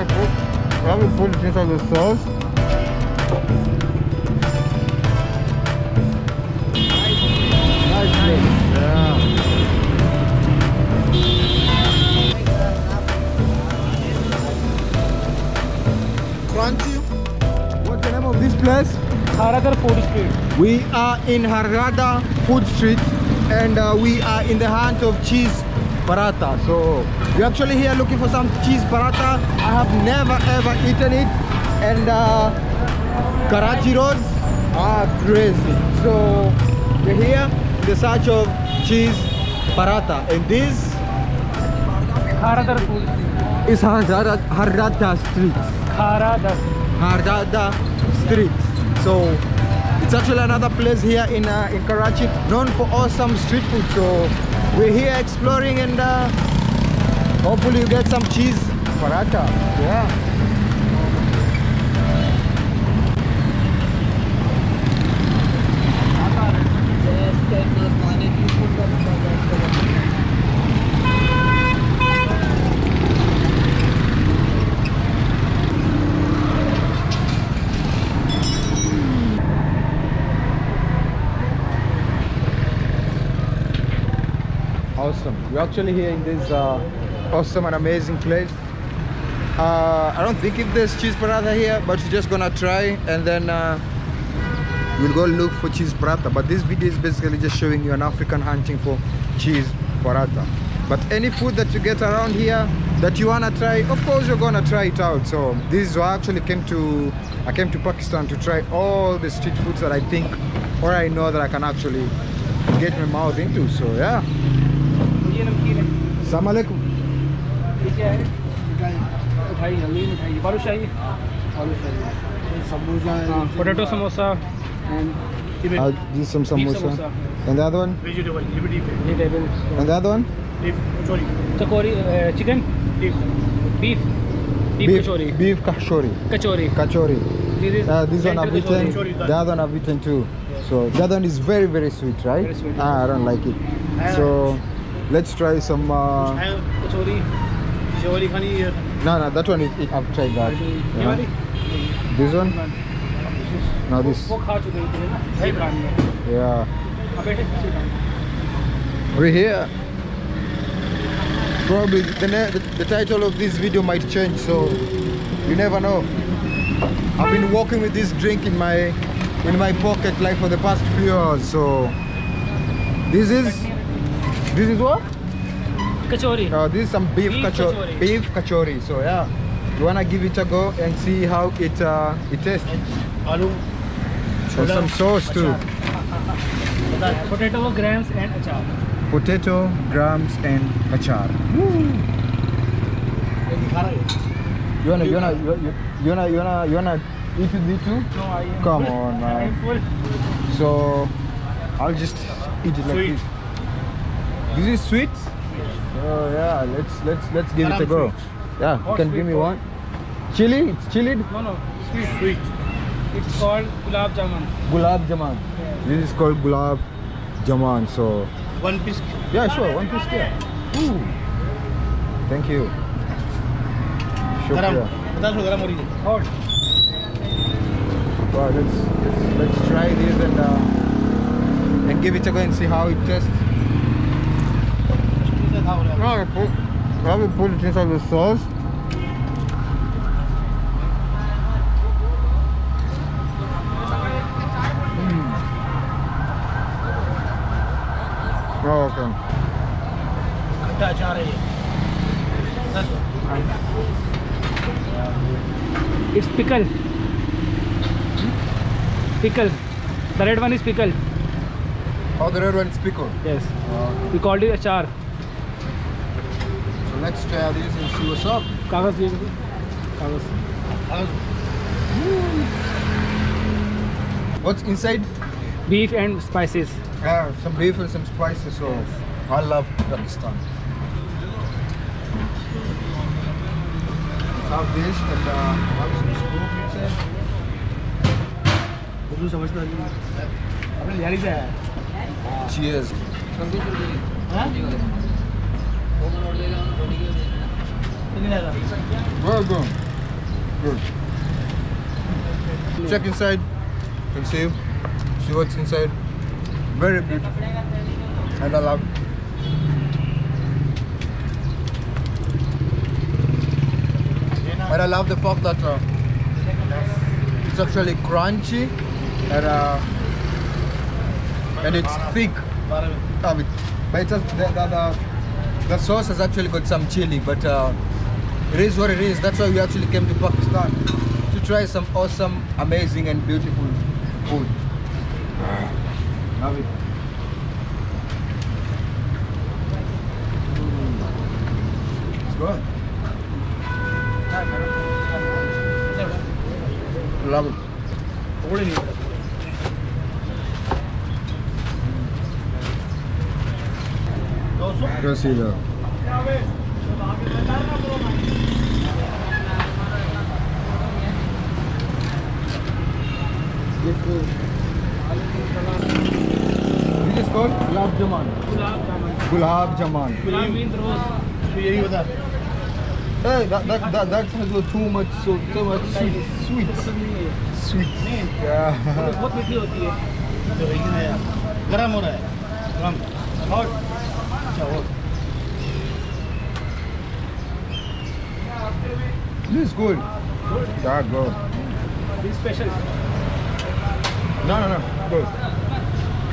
I put, I will put it inside the sauce. Nice place. Yeah. Crunchy. What's the name of this place? Kharadar Food Street. We are in Harada Food Street and uh, we are in the hunt of cheese paratha. So we're actually here looking for some cheese paratha. I have never ever eaten it and uh, Karachi roads are crazy. So we're here in the search of cheese paratha and this Kharadar Food Street. is Harada, Harada Street. Kharadar. Hardada Street. So it's actually another place here in uh, in Karachi known for awesome street food. So we're here exploring and uh, hopefully you get some cheese paratha. Yeah. Awesome. We're actually here in this uh, awesome and amazing place. Uh, I don't think if there's cheese paratha here, but we're just gonna try and then uh, we'll go look for cheese paratha. But this video is basically just showing you an African hunting for cheese paratha. But any food that you get around here that you wanna try, of course you're gonna try it out. So this is why I actually came to I came to Pakistan to try all the street foods that I think or I know that I can actually get my mouth into. So yeah. Samosa हाँ potato samosa I'll do some samosa. samosa. And the other one? Vegetable ये भी deep है ये table And the other one? Deep sorry चकोरी chicken deep beef beef kachori Beef kachori. Kachori Kachori. This is Uh, this one I've tender eaten. Kachori. The other one I've eaten too. So the other one is very very sweet, right? Very sweet. Ah, I don't like it. So Let's try some. Uh... Kachori. Kachori. No, no, that one is, it, I've tried that. Yeah. This one? Now this. Yeah. We're here. Probably the, the title of this video might change, so you never know. I've been walking with this drink in my in my pocket like for the past few hours, so this is this is what? Kachori. Uh, this is some beef, beef kachori. kachori. Beef kachori. So yeah, you wanna give it a go and see how it uh, it tastes. Alu. So some sauce too. Potato grams and achar. Potato grams and achar. Woo. You wanna you wanna you, you wanna you wanna you wanna eat it too? No, I am. Come on, man. So I'll just eat it like Sweet. this. This is sweet. Oh yeah, let's let's let's give it a go. Yeah, you can give me one. Chili? It's chili? No, no, sweet. Sweet. It's called gulab jamun. Gulab jamun. Yeah. This is called gulab jamun. So. One piece. Yeah, sure. One piece. Yeah. Ooh. Thank you. Shukriya. Wow, let's, let's let's try this and uh, and give it a go and see how it tastes इससे खा हो रहा है No, I put, I will put it inside the sauce. Mm. Oh, okay. खट्टा अचार है ये दस it's pickle pickle the red one is pickle Oh, the red one is pickled. Yes Uh, we called it अचार so let's try this and see what's up. कागज दीजिए कागज What's inside? Beef and spices Yeah, some beef and some spices. So I love Pakistan. Let's have this and uh, have some scoop inside. Urdu समझता नहीं अपने लिहारी से है Cheers. हाँ? कितने ज़्यादा well done. Good. Check inside. Can see. See what's inside. Very beautiful. And I love it. And I love the fact that uh, it's actually crunchy and uh, and it's thick. With- but it's just, the, the, the sauce has actually got some chili, but uh, it is what it is. That's why we actually came to Pakistan to try some awesome, amazing, and beautiful food. Love it. Good. Love it. रसीदा गुलाब जमान गुलाब जमान यही होता है Hey, that, that, that, that has got too much so too much sweet sweet sweet. बहुत मीठी होती है गरम हो रहा है गरम hot This is good. Yeah, go. This special. No, no, no. Good.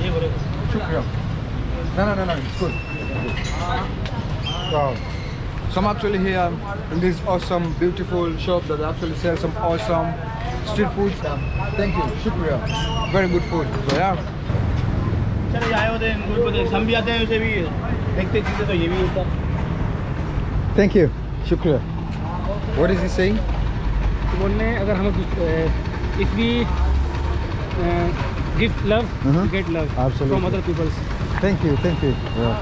ये बोले Shukriya. No, no, no, no. It's good. Wow. So I'm actually here in this awesome, beautiful shop that actually sells some awesome street food. Thank you. Shukriya. Very good food. So yeah. चले आए होते हैं good बोलते हम भी आते हैं उसे भी देखते चीज़ें तो ये भी होता थैंक यू शुक्रिया व्हाट इज़ यू सेइंग बोलने अगर हम if we give love uh -huh. get love Absolutely. from other people thank you thank you yeah.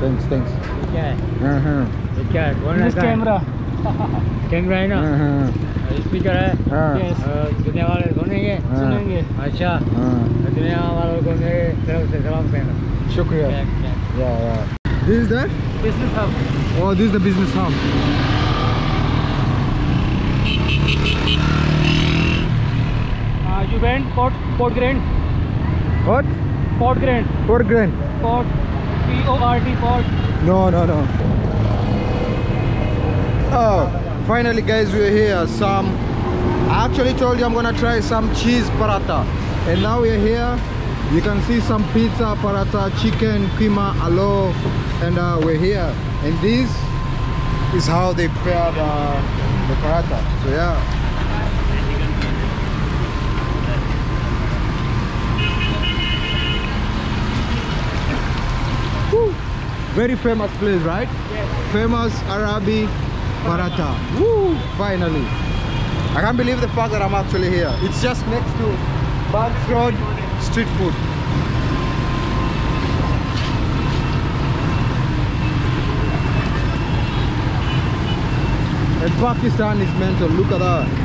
thanks thanks क्या है क्या है कैमरा कैमरा है ना स्पीकर है। हाँ। दुनिया वाले सुनेंगे हाँ। सुनेंगे। अच्छा। हाँ। तो दुनिया वालों को मेरे तरफ़ से सलाम कहना। शुक्रिया। या या this is the business hub oh this is the business hub you went port port grand? What? Port grand. Port grand. Port p o r t port. No no no. Oh. Finally, guys, we're here. Some. I actually told you I'm gonna try some cheese paratha, and now we're here. You can see some pizza, paratha, chicken, keema, alo, and uh, we're here. And this is how they prepare the, the paratha. So yeah. Woo. Very famous place, right? Yes. Famous Arabi paratha. Woo! Finally. I can't believe the fact that I'm actually here. It's just next to Burns Road Street Food. And Pakistan is mental. Look at that.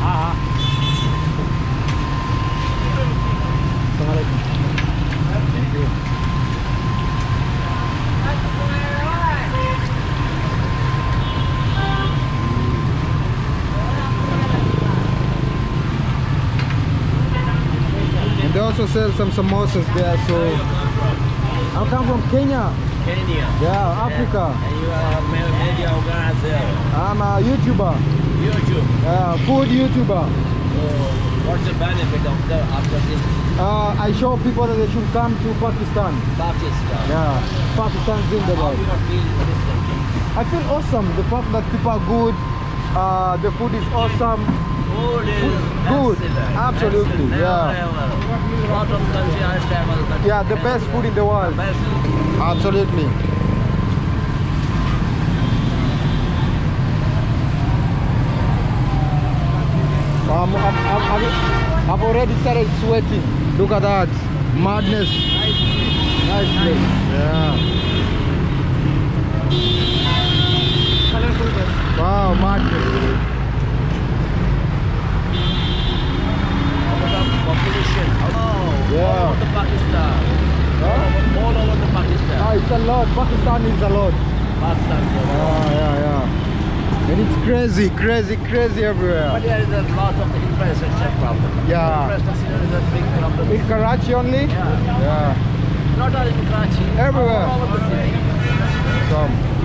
हाँ हाँ Thank you. And they also sell some samosas there. So I come from Kenya. Kenya Yeah, Africa. and you are a media organizer I'm a YouTuber. YouTube Uh, food YouTuber. so what's the benefit of the after this Uh, I show people that they should come to Pakistan. Pakistan Yeah, Pakistan how Zindabad. you feel this country I feel awesome. The fact that people are good. Uh, the food is awesome. Good. Absolutely, yeah. Of country. Yeah, the best food in the world. Best. Absolutely. I'm, I'm, I'm, I've already started sweating. Look at that. Madness. Nice place. Yeah. Lot. Pakistan is a lot. Pakistan. Yeah, oh, yeah, yeah. And it's crazy, crazy, crazy everywhere. But there is a lot of infrastructure problem. Yeah. Infrastructure is a big problem. In Karachi only? Yeah. Yeah. Not only in Karachi. Everywhere. All over the city. Come.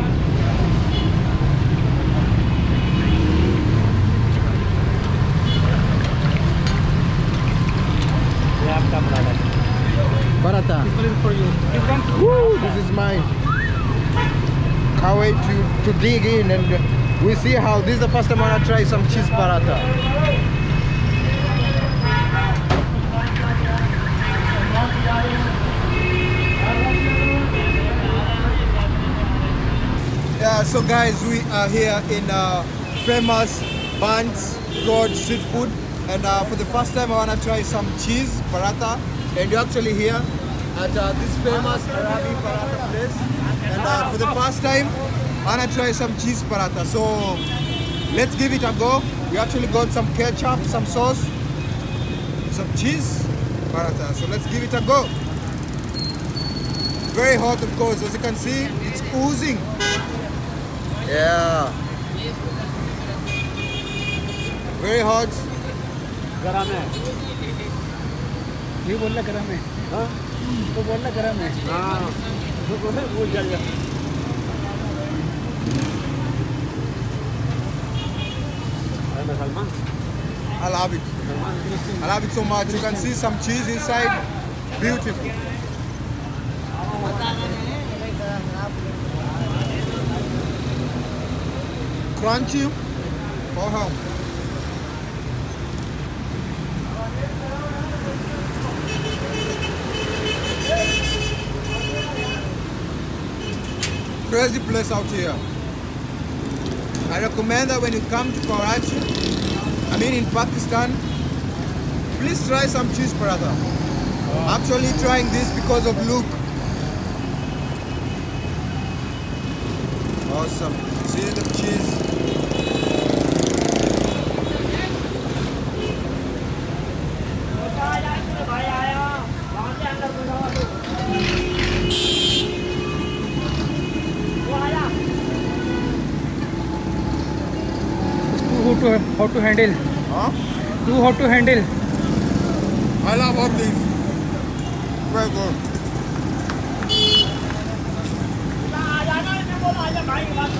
To, to dig in and we see how this is the first time I try some cheese paratha. Yeah, so guys, we are here in uh, famous Burns Road Street Food, and uh, for the first time, I wanna try some cheese paratha. And you're actually here at uh, this famous Arabi paratha place. And uh, for the first time, wanna try some cheese paratha. So let's give it a go. We actually got some ketchup, some sauce, some cheese paratha. So let's give it a go. Very hot, of course. As you can see, it's oozing. Yeah. Very hot. गरम है ये बोलना गरम है हाँ तो बोलना गरम है हाँ तो बोले भूल जाएगा अरे Salman I love it. I love it so much. You can see some cheese inside. Beautiful. Crunchy. Oh, wow. Crazy place out here. I recommend that when you come to Karachi, I mean in Pakistan, please try some cheese paratha. Actually trying this because of look. Awesome. See the cheese. How to handle. Huh? Too hot to handle. I love all these. Very good.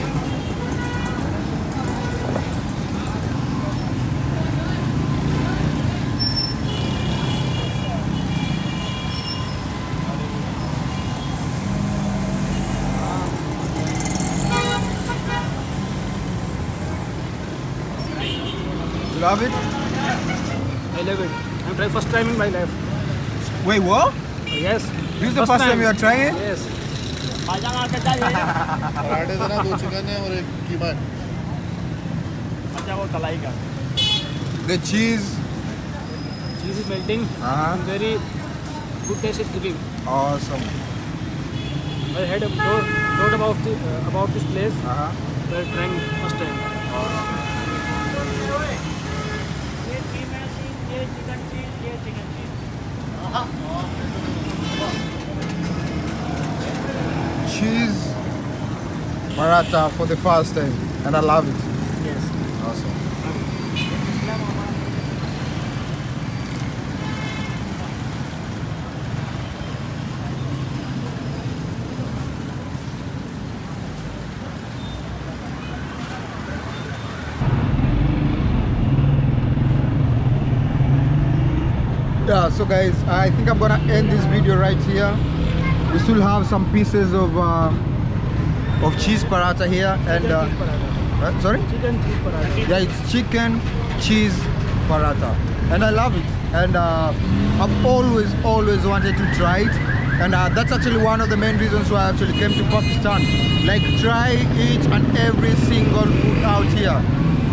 You love it? I love it. I'm trying first time in my life. Wait, what? Yes. This is the first time you are trying it? Yes. पराठे देना दो chicken है और एक कीमा है अच्छा वो कलाई का The cheese. Cheese is melting. Uh-huh. Very good taste is giving. Awesome. I had a thought, thought about the, uh, about this place. Uh-huh. But trying first time. Cheese paratha for the first time. And I love it. Yes. Awesome. yeah so guys i think i'm gonna end this video right here. We still have some pieces of uh, of cheese paratha here and uh, uh, sorry? Chicken cheese paratha. yeah it's chicken cheese paratha. And i love it. And uh, i've always always wanted to try it. And uh, that's actually one of the main reasons why i actually came to pakistan. Like try each and every single food out here.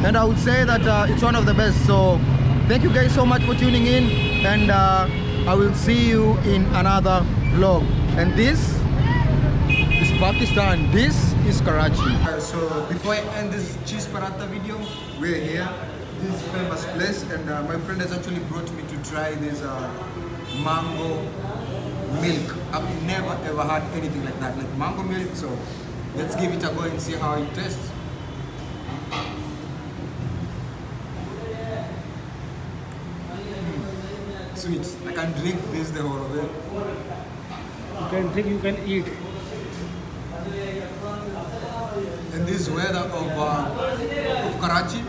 And i would say that uh, it's one of the best. So thank you guys so much for tuning in and uh, i will see you in another vlog and this is Pakistan. This is Karachi. So before I end this cheese paratha video, we're here. This famous place, and uh, my friend has actually brought me to try this uh, mango milk. I've never ever had anything like that, like mango milk. So let's give it a go and see how it tastes. Mm, Sweet. I can drink this the whole of it. You can drink, you can eat. in this weather of, uh, of Karachi,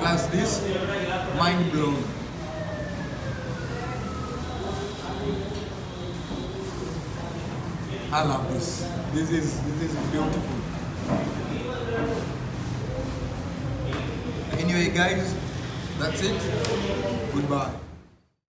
plus this, mind blown. I love this. This is this is beautiful. Anyway, guys, that's it. Goodbye.